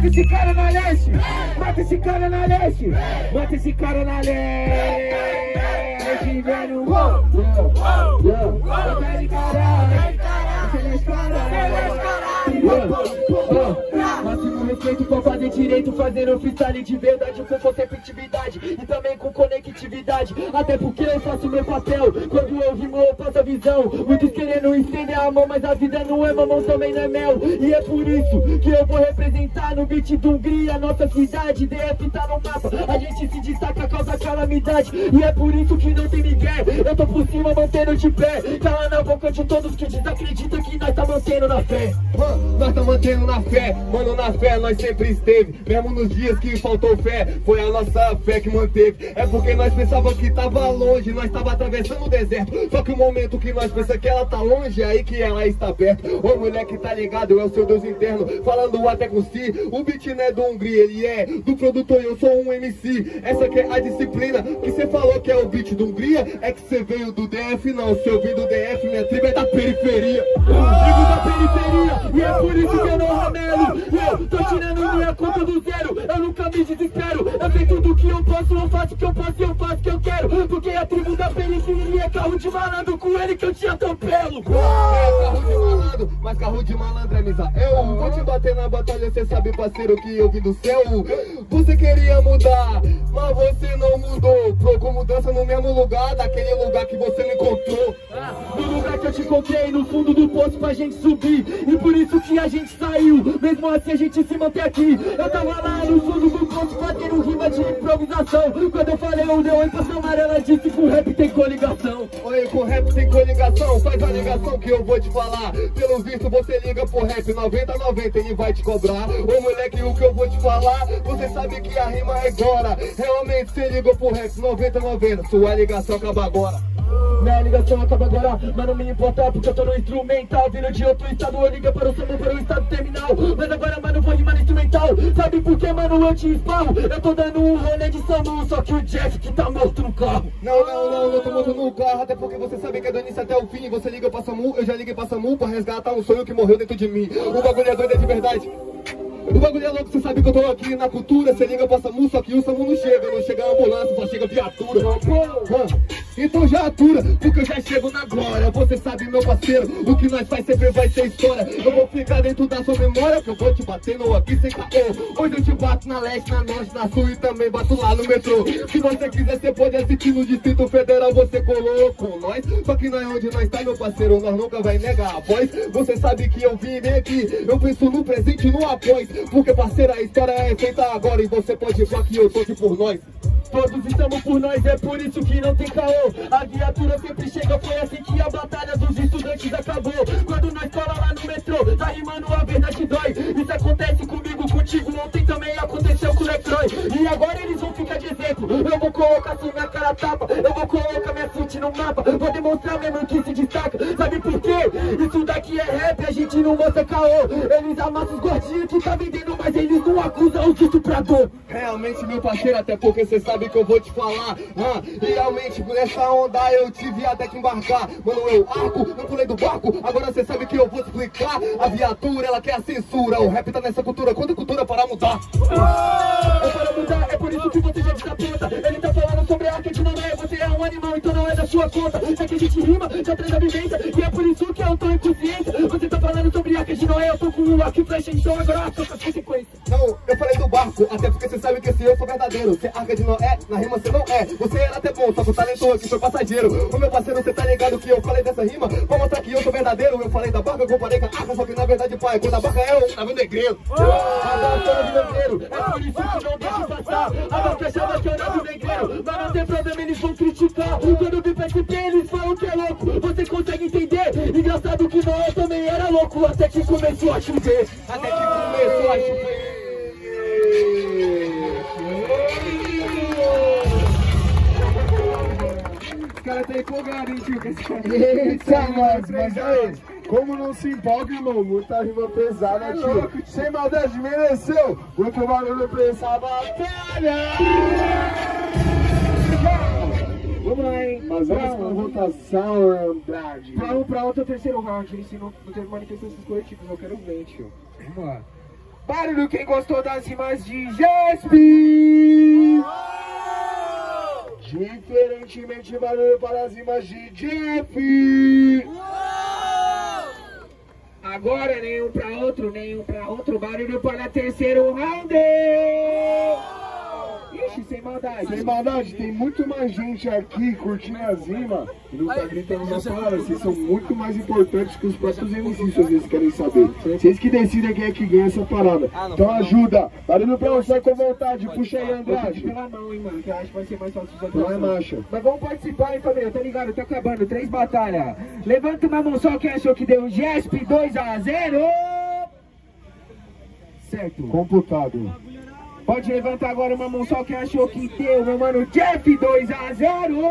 Mata esse cara na leste. Mata esse cara na leste. Mata esse cara na leste. Respeito pra fazer direito, fazendo freestyle de verdade com conceptividade e também com conectividade. Até porque eu faço meu papel quando eu rimo eu passo a visão. Muitos querendo estender a mão, mas a vida não é mamão, também não é mel. E é por isso que eu vou representar no beat do Hungria, nossa cidade. DF tá no mapa, a gente se destaca, causa calamidade. E é por isso que não tem Miguel, eu tô por cima mantendo de pé. Cala na boca de todos que desacreditam que nós tá mantendo na fé. Nós tá mantendo na fé, mano, na fé nós sempre esteve. Mesmo nos dias que faltou fé, foi a nossa fé que manteve. É porque nós pensávamos que tava longe, nós tava atravessando o deserto. Só que o momento que nós pensamos que ela tá longe, é aí que ela está perto. Ô mulher que tá ligado, é o seu Deus interno, falando até com si. O beat não é do Hungria, ele é do produtor e eu sou um MC. Essa que é a disciplina que você falou que é o beat do Hungria, é que você veio do DF, não. Se eu vim do DF, minha tribo é da periferia. Da periferia, e é por isso que eu tô tirando minha conta do zero, eu nunca me desespero. Eu sei tudo que eu posso, eu faço o que eu posso e eu faço o que eu quero. Porque a tribo da periferia é carro de malandro com ele que eu te atropelo. É carro de malandro, mas carro de malandro é misa. Eu vou te bater na batalha, cê sabe, parceiro, que eu vim do céu. Você queria mudar, mas você não mudou. Procurou mudança no mesmo lugar, daquele lugar que você me encontrou. No lugar que eu te encontrei, no fundo do poço pra gente subir mesmo assim a gente se mantém aqui Eu tava lá no fundo do poço fazendo rima de improvisação Quando eu falei o deu pra Samara, ela disse que o rap tem coligação Oi, com rap tem coligação, faz a ligação que eu vou te falar. Pelo visto você liga pro rap 90-90, ele vai te cobrar. Ô moleque, o que eu vou te falar, você sabe que a rima é agora. Realmente você ligou pro rap 90-90, sua ligação acaba agora. Minha ligação acaba agora, mas não me importa porque eu tô no instrumental Vindo de outro estado, eu ligo para o samba para o estado terminal Mas agora, mano, vou rimar no instrumental Sabe por que, mano, eu te esparro? Eu tô dando um rolê de SAMU, só que o Jeff que tá morto no carro Não, não, não, eu tô morto no carro, até porque você sabe que é do início até o fim. Você liga pra SAMU, eu já liguei pra SAMU pra resgatar um sonho que morreu dentro de mim. O bagulho é doido, é de verdade. O bagulho é louco, você sabe que eu tô aqui na cultura. Você liga pra SAMU, só que o SAMU não chega. Não chega a ambulância, só chega a viatura. Ah, Então já atura, porque eu já chego na glória. Você sabe, meu parceiro, o que nós faz sempre vai ser história. Eu vou ficar dentro da sua memória, que eu vou te bater no aqui sem caô. Hoje eu te bato na leste, na norte, na sul e também bato lá no metrô. Se você quiser, você pode assistir no Distrito Federal, você colou com nós. Só que não é onde nós tá, meu parceiro, nós nunca vai negar a voz. Você sabe que eu vim aqui, eu penso no presente e no após. Porque, parceira, a história é feita agora e você pode ver que eu tô aqui por nós. Todos estamos por nós, é por isso que não tem caô. A viatura sempre chega, foi assim que a batalha dos estudantes acabou. Quando nós cola lá no metrô, tá rimando a verdade dói. Isso acontece comigo, contigo, ontem também aconteceu com o Lefroy E agora eles vão ficar de Eu vou colocar assim minha cara tapa Eu vou colocar minha frente no mapa Vou demonstrar mesmo que se destaca Sabe por quê? Isso daqui é rap, a gente não mostra caô Eles amassam os gordinhos que tá vendendo, mas eles não acusam o estuprador Realmente, meu parceiro, até porque você sabe que eu vou te falar. Ah, realmente, nessa onda eu tive até que embarcar. Mano, eu arco, eu pulei do barco. Agora você sabe que eu vou te explicar. A viatura, ela quer a censura. O rap tá nessa cultura. Quando a cultura parar mudar? É para mudar, é por isso que você já desaponta Ele tá falando sobre a arte, não é Você é um animal, então não é da sua conta Já que a gente rima, já traz a vivência E é por isso que eu tô inconsciente Você tá falando sobre arca de Noé Eu tô com um arco e flecha, então agora as as consequências Não, eu falei do barco, até porque você sabe que esse eu sou verdadeiro. Você arca de Noé, na rima você não é. Você era até bom, só que o talento aqui foi passageiro. O meu parceiro, você tá ligado que eu falei dessa rima? Pra mostrar que eu sou verdadeiro. Eu falei da barca, eu comparei com a arca, só que na verdade, pai, quando a barca é um navio negreiro. Agora de negreiro, é por isso que não deixa passar A barca chama que eu navio negreiro Mas não tem problema, eles vão criticar Quando me PSP, eles falam que é louco Você consegue entender? Engraçado que Noé também era louco Até que começou a chover Até que começou a chover. Os caras tá empolgado, hein, tio? cara. Eita, mano, mas aí, como não se empolga, irmão? Muita rima pesada, tio. Sem maldade, mereceu. Muito barulho pra essa batalha. Vamos lá, hein? Mas vamos com a votação, Andrade. Pra um, pra outro, terceiro round. Se não, não teve manifestações coletivas, eu quero ver, tio. Vamos lá. Barulho quem gostou das rimas de Jespi! Diferentemente, barulho para as rimas de Jeff. Agora nenhum pra outro, nenhum pra outro. Barulho para terceiro round! Sem maldade. Sem maldade, tem muito mais gente aqui curtindo as rimas e não tá gritando na palavra. Vocês são muito mais importantes que os próprios MCs, se vocês querem saber. Vocês que decidem quem é que ganha essa parada. Então ajuda. Barulho pra você com vontade. Puxa aí, Andrade. pela mão, hein, mano, que eu acho que vai ser mais fácil de Vai, marcha. Mas vamos participar, hein, família? Tá ligado? Tá acabando. Três batalhas. Levanta uma mão só quem achou que deu Jesp 2 a 0 Certo. Computado. Pode levantar agora uma mão só quem achou que deu, meu mano, Jeff 2 a 0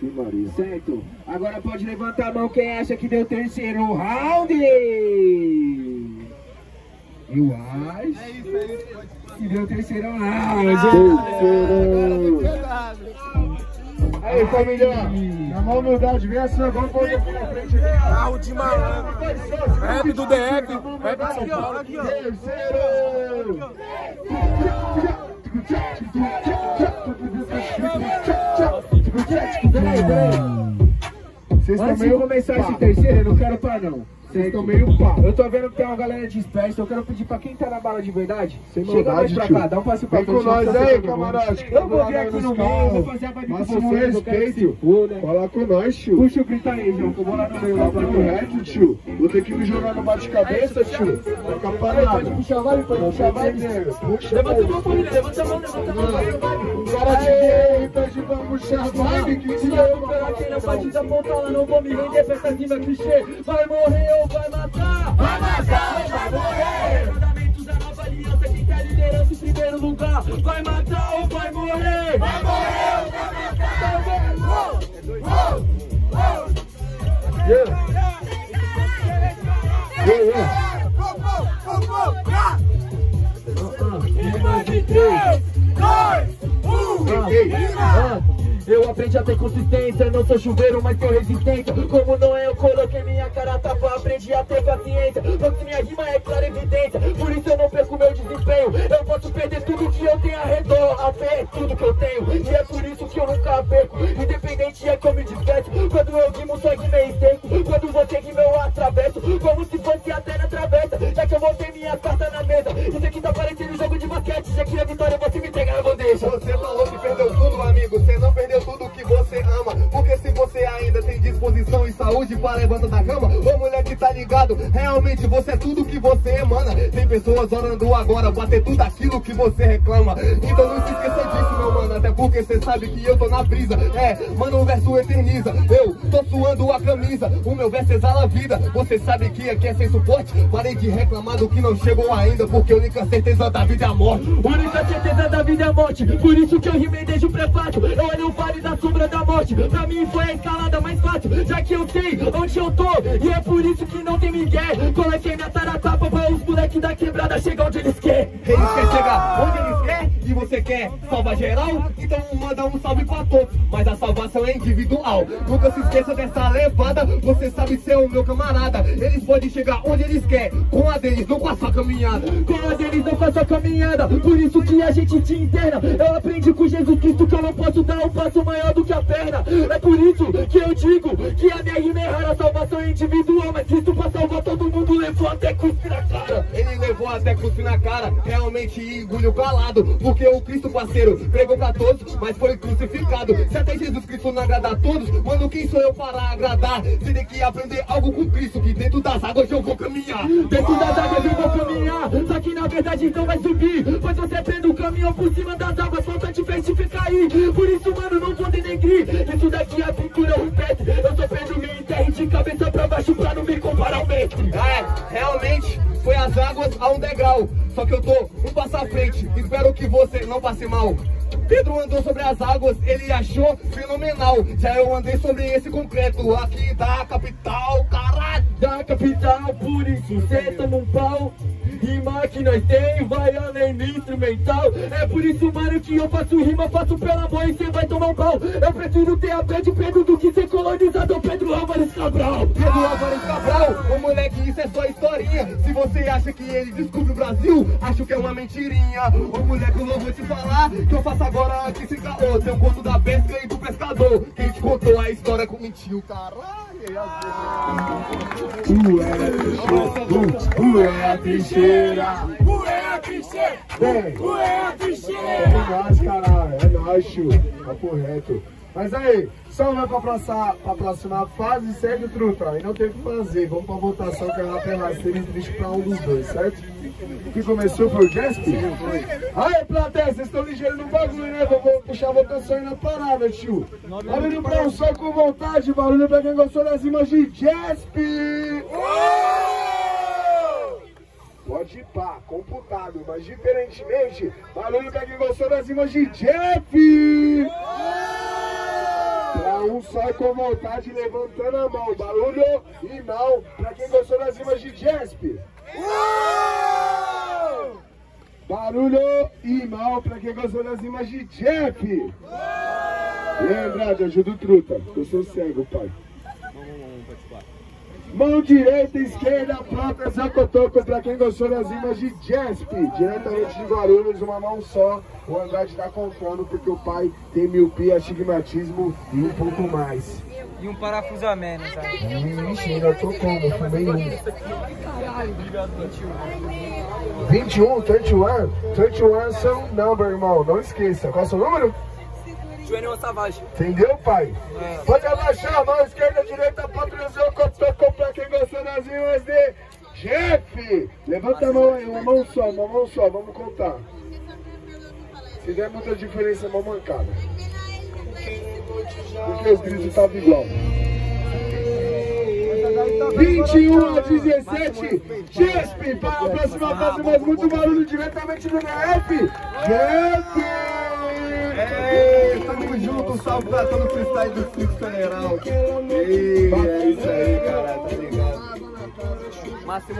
Sim, Maria. Certo. Agora pode levantar a mão quem acha que deu terceiro round. Eu acho que deu terceiro round. Terceiro. Aí, família. Na mão humildade, vem assim, vamos pôr aqui na frente. Carro de malandro. Rap do DF. Rap de São Paulo. Aqui, ó. Terceiro. Peraí, peraí. Vocês Antes de meio começar esse terceiro, eu não quero pá não. Vocês estão meio pá. Eu tô vendo que tem uma galera dispersa, eu quero pedir pra quem tá na bala de verdade, Sem chega mais pra tio. cá, dá um passo pra Vem com frente, nós não tá aí, camarote. muito. Eu vou vir aqui no meio, vou fazer a vibe com vocês, respeito. Fala com nós, tio. Puxa o grita aí, João, que eu vou lá no meio lá pra Papo reto, tio. Vou ter que me jogar no bate-cabeça, tio. Vai ficar parado. Pode puxar a vibe, pode puxar a vibe. Puxa, Levanta a vai. mão, família, levanta a mão, levanta a mão. O cara te deu, pede pra puxar a vibe. Que Se eu esperar quem na partida ponta lá, não vou me render pra essa rima clichê. Vai morrer vai matar? Vai matar vai morrer? Fundamentos da nova aliança, quem quer liderança em primeiro lugar. Vai matar ou vai morrer? Vai morrer ou vai Rima de três. Ah, Eu aprendi a ter consistência, não sou chuveiro, mas sou resistência. Como ainda tem disposição e saúde para levantar da cama, ô mulher que tá ligado, realmente você é tudo que você emana. Tem pessoas orando agora pra ter tudo aquilo que você reclama. Então não se esqueça disso, meu mano. Até porque você sabe que eu tô na brisa. É, mano, o verso eterniza. Eu tô suando a camisa. O meu verso exala a vida. Você sabe que aqui é sem suporte. Parei de reclamar do que não chegou ainda. Porque a única certeza da vida é a morte. Única certeza da vida é a morte Por isso que eu rimei desde o prefácio Eu olho o vale da sombra da morte Pra mim foi a escalada mais fácil Já que eu sei onde eu tô E é por isso que não tem ninguém Coloquei minha taratapa pra os moleques da quebrada chegar onde eles querem Eles querem chegar onde eles querem e você quer salvar geral, então manda um salve pra todos. Mas a salvação é individual. Nunca se esqueça dessa levada, você sabe ser o meu camarada. Eles podem chegar onde eles querem, com a deles, não com a sua caminhada. Com a deles não faço a caminhada Por isso que a gente te interna Eu aprendi com Jesus Cristo que eu não posso dar um passo maior do que a perna É por isso que eu digo que a minha rima é rara salvação é individual Mas Cristo pra salvar todo mundo levou até cuspir na cara Ele levou até cuspir na cara, realmente engulho calado. Porque o Cristo parceiro pregou pra todos, mas foi crucificado. Se até Jesus Cristo não agrada a todos, mano, quem sou eu para agradar? Você tem que aprender algo com Cristo, que dentro das águas eu vou caminhar. Dentro das águas eu vou caminhar Só que na verdade então vai subir Pois você prende o caminhão por cima das águas Falta de frente fica aí Por isso mano não vou denegrir Isso daqui é pintura Eu sou Pedro me enterre de cabeça pra baixo Pra não me comparar ao mestre É, realmente foi as águas a um degrau. Só que eu tô um passo à frente. Espero que você não passe mal. Pedro andou sobre as águas, ele achou fenomenal. Já eu andei sobre esse concreto aqui da capital, caralho. Da capital, por isso cê toma um pau Rima que nós tem vai além do instrumental É por isso, mano, que eu faço rima, faço pelo amor e cê vai tomar um pau Eu prefiro ter a pé de Pedro do que ser colonizador Pedro Álvares Cabral Pedro Álvares Cabral, ô moleque, isso é só historinha. Se você acha que ele descobre o Brasil, acho que é uma mentirinha. Ô moleque, eu não vou te falar que eu faço agora aqui sem caô. Tem um conto da pesca e do pescador. Quem te contou a história com mentiu, caralho. Ué, a trincheira. Ué, a trincheira. Vem. Ué, a É trincheira. nóis, caralho. É nóis, tio. Papo reto. Mas aí, só vai pra, próxima, pra próxima fase, segue o truta. E não tem o que fazer. Vamos pra votação que é rap é rasteiro triste pra um dos dois, certo? O que começou foi o Jasper? Aí, plateia, vocês estão ligeiros no bagulho, né? Vamos puxar a votação aí na parada, tio. Barulho pra um só com vontade, barulho pra quem gostou das rimas de Jasper. Pode ir pá, computado, mas diferentemente, barulho pra quem gostou das rimas de Jeff! Um só com vontade, levantando a mão, barulho e não, pra quem gostou das rimas de Jasper! Barulho e mal pra quem gostou das rimas de Jeff! E Andrade, ajuda o truta, eu sou cego, pai. Mão direita, esquerda, prata, zacotoco pra quem gostou das rimas de Jasp. Diretamente de Guarulhos, uma mão só. O Andrade tá contando porque o pai tem miopia, astigmatismo e um pouco mais. E um parafuso a menos, sabe? Ixi, ainda tô como? Fumei um. 21, 31? 31 são number, irmão. Não esqueça. Qual é o seu número? Savage. Entendeu, pai? Pode abaixar a mão esquerda, direita, patrocínio, cotoco pra quem gostou das rimas de Jeff. Levanta a mão aí, uma mão só, uma mão só, vamos contar. Se der muita diferença, é uma mancada. Porque os gritos estavam igual. 21 a 17, Jesp para a próxima fase, mas muito barulho diretamente do DF. Jeff! Tamo junto, um salve pra todo o freestyle do Circo Federal. Ei, é isso aí, cara, tá ligado? Máximo